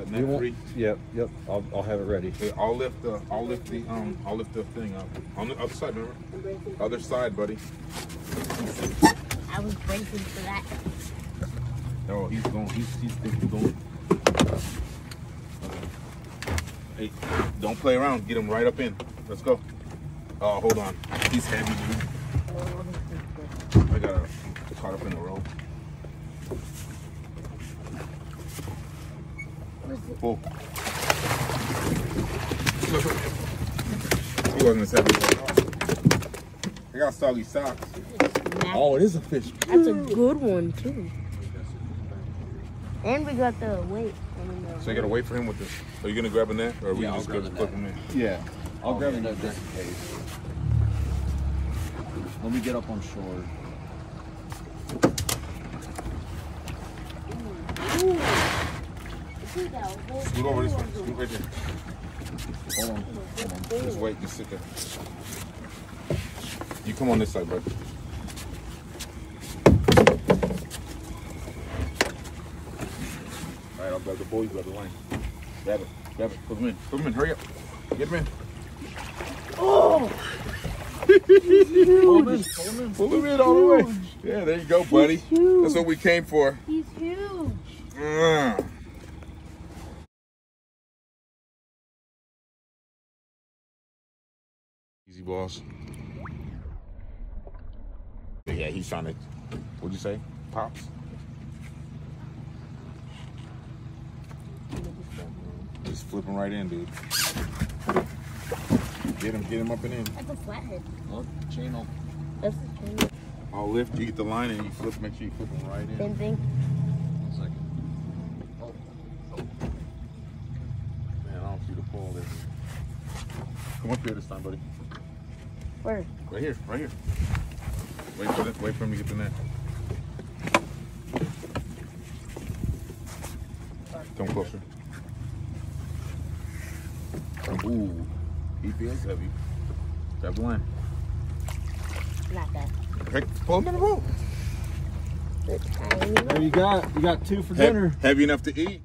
The We net won't- free. Yep, yep. I'll, I'll have it ready. Hey, I'll lift the I'll lift the um I'll lift the thing up on the other side. Remember, other side, buddy. I was bracing for that. No, he's going. He's he's thinking going. Hey, don't play around. Get him right up in. Let's go. Oh, hold on. He's heavy, dude. I got to caught up in the rope. Pull. He wasn't as heavy. I got soggy socks. Oh, it is a fish. That's a good one too. And we got the weight. I mean, the- So you gotta wait for him with this. Are you gonna grab a net, or are we Yeah, I'll just grab gonna the clip net. him in? Yeah. I'll grab it just in case. Let me get up on shore. Scoot over this way. Scoot right there. Hold on. Hold on. Just wait. Just sit there. You come on this side, bud. All right, I'll grab the. You grab the line. Grab it. Grab it. Put him in. Put him in. Hurry up. Get him in. Pull him in. Pull him in. Pull him in all the way. Yeah, there you go, buddy. That's what we came for. He's huge. Mm. Easy boss. Yeah, he's trying to. What'd you say? Pops. Just flipping right in, dude. Get him, get him up and in. That's a flathead. Oh, chain will. That's the chain. I'll lift. You get the line and you flip. Make sure you flip him right in. Same thing. One second. Oh, oh. Man, I don't see the pole there. Come up here this time, buddy. Where? Right here, right here. Wait for it. Wait for him to get the net. Come closer. Ooh, he feels heavy. Grab the line. Not that. Pick, pull him in the boat. One. There you got. You got two for He- dinner. heavy enough to eat.